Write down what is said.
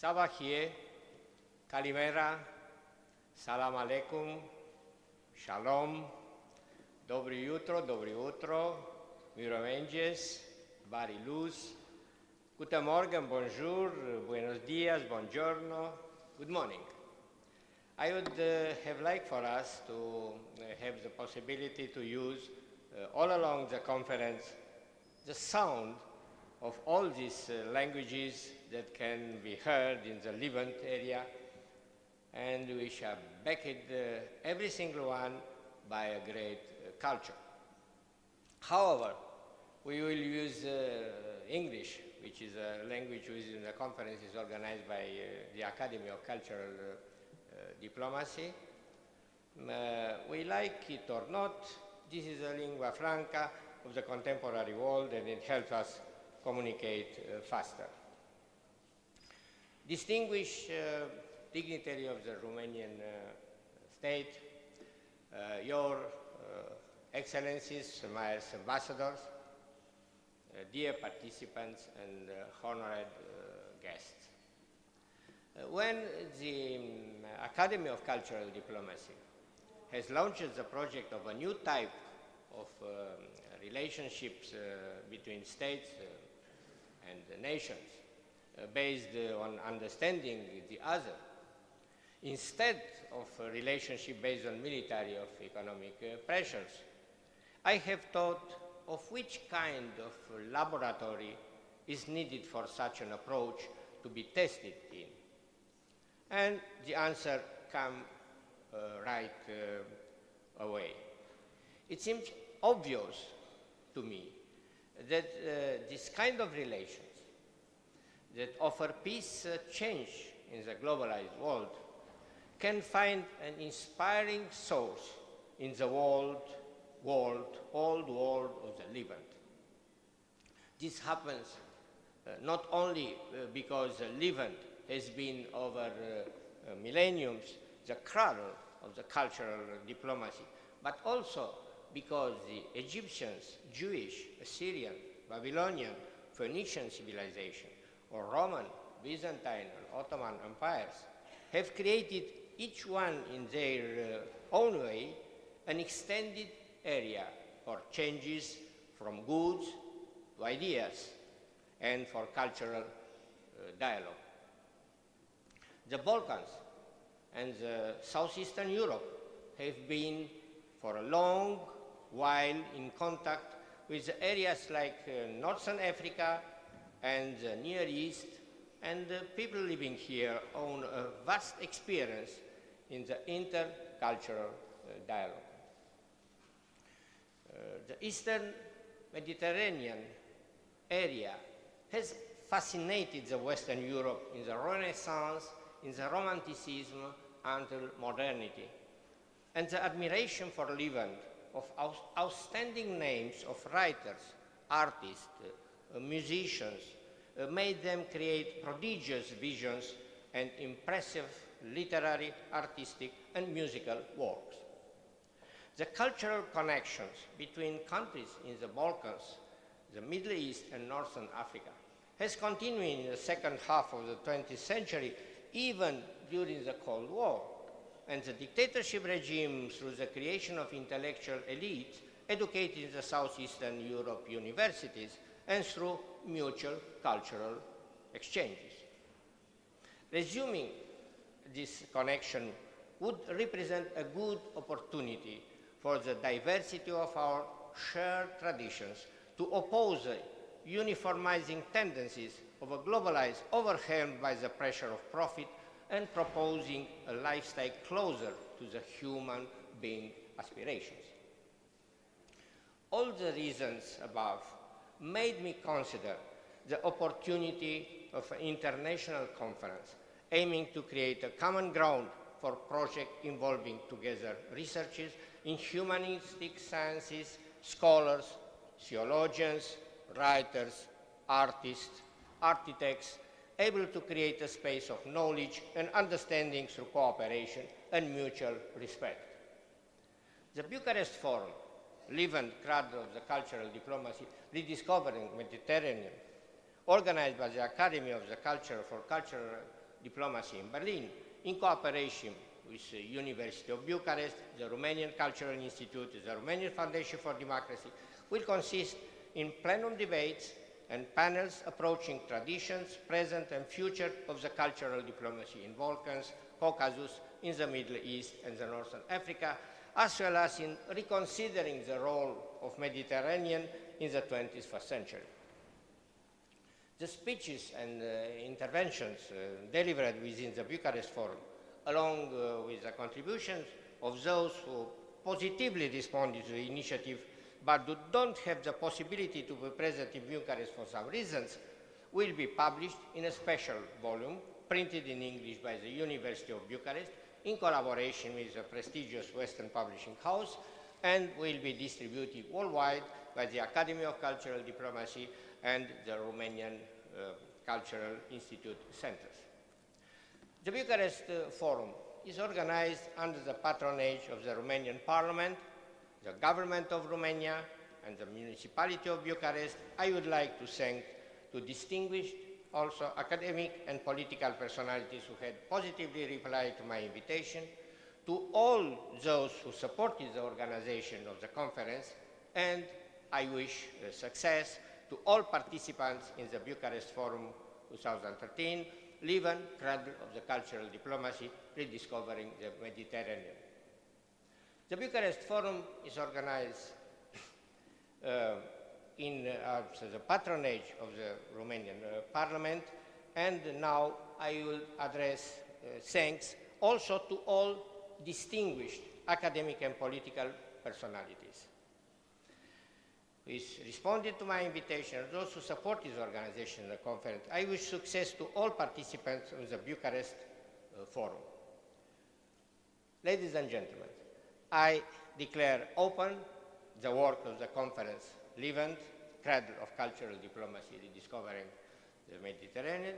Sabahie, Kalimera, Salam Aleikum, Shalom, Dobry jutro, Dobry utro, Mirovenges, Bari Luz, Guten Morgen, Bonjour, Buenos Dias, Buongiorno, Good morning. I would uh, have liked for us to uh, have the possibility to use uh, all along the conference the sound of all these uh, languages that can be heard in the Levant area, and we shall back it, uh, every single one by a great uh, culture. However, we will use uh, English, which is a language within the conference is organized by uh, the Academy of Cultural uh, Diplomacy. We like it or not, this is a lingua franca of the contemporary world and it helps us communicate uh, faster. Distinguished uh, dignitary of the Romanian uh, state, uh, your uh, excellencies, my ambassadors, uh, dear participants and honored guests. when the um, Academy of Cultural Diplomacy has launched the project of a new type of um, relationships uh, between states uh, and nations uh, based on understanding the other, instead of a relationship based on military or economic pressures. I have thought of which kind of laboratory is needed for such an approach to be tested in. And the answer came uh, right uh, away. It seems obvious to me that uh, this kind of relations that offer peace uh, change in the globalized world can find an inspiring source in the world, world, old world of the Levant. This happens uh, not only uh, because the Levant has been over uh, millenniums the cradle of the cultural diplomacy, but also because the Egyptians, Jewish, Assyrian, Babylonian, Phoenician civilization, or Roman, Byzantine, or Ottoman empires have created each one in their uh, own way an extended area for changes from goods to ideas and for cultural uh, dialogue. The Balkans and the Southeastern Europe have been for a long while in contact with areas like uh, Northern Africa and the Near East, and the people living here own a vast experience in the intercultural uh, dialogue. Uh, the Eastern Mediterranean area has fascinated the Western Europe in the Renaissance, in the Romanticism until modernity. And the admiration for Levant of outstanding names of writers, artists, uh, musicians, uh, made them create prodigious visions and impressive literary, artistic, and musical works. The cultural connections between countries in the Balkans, the Middle East, and Northern Africa has continued in the second half of the 20th century, even during the Cold War and the dictatorship regime through the creation of intellectual elites educated in the Southeastern Europe universities and through mutual cultural exchanges. Resuming this connection would represent a good opportunity for the diversity of our shared traditions to oppose the uniformizing tendencies of a globalized, overwhelmed by the pressure of profit and proposing a lifestyle closer to the human being aspirations. All the reasons above made me consider the opportunity of an international conference aiming to create a common ground for projects involving together researchers in humanistic sciences, scholars, theologians, writers, artists, architects, able to create a space of knowledge and understanding through cooperation and mutual respect. The Bucharest Forum, Levant Cradle of the Cultural Diplomacy, Rediscovering Mediterranean, organized by the Academy of the Culture for Cultural Diplomacy in Berlin, in cooperation with the University of Bucharest, the Romanian Cultural Institute, the Romanian Foundation for Democracy, will consist in plenum debates and panels approaching traditions, present and future of the cultural diplomacy in Balkans, Caucasus, in the Middle East and the Northern Africa, as well as in reconsidering the role of Mediterranean in the 21st century. The speeches and uh, interventions uh, delivered within the Bucharest Forum, along uh, with the contributions of those who positively responded to the initiative but who don't have the possibility to be present in Bucharest for some reasons, will be published in a special volume printed in English by the University of Bucharest in collaboration with a prestigious Western publishing house and will be distributed worldwide by the Academy of Cultural Diplomacy and the Romanian uh, Cultural Institute Centers. The Bucharest uh, Forum is organized under the patronage of the Romanian Parliament, the government of Romania, and the municipality of Bucharest. I would like to thank to distinguished also academic and political personalities who had positively replied to my invitation, to all those who supported the organization of the conference, and I wish success to all participants in the Bucharest Forum 2013, Levant, Cradle of the Cultural Diplomacy, Rediscovering the Mediterranean. The Bucharest Forum is organized uh, in uh, the patronage of the Romanian uh, Parliament, and now I will address uh, thanks also to all distinguished academic and political personalities who responded to my invitation and those who support this organization and the conference. I wish success to all participants in the Bucharest uh, Forum. Ladies and gentlemen, I declare open the work of the conference Levant, cradle of cultural diplomacy, rediscovering the Mediterranean.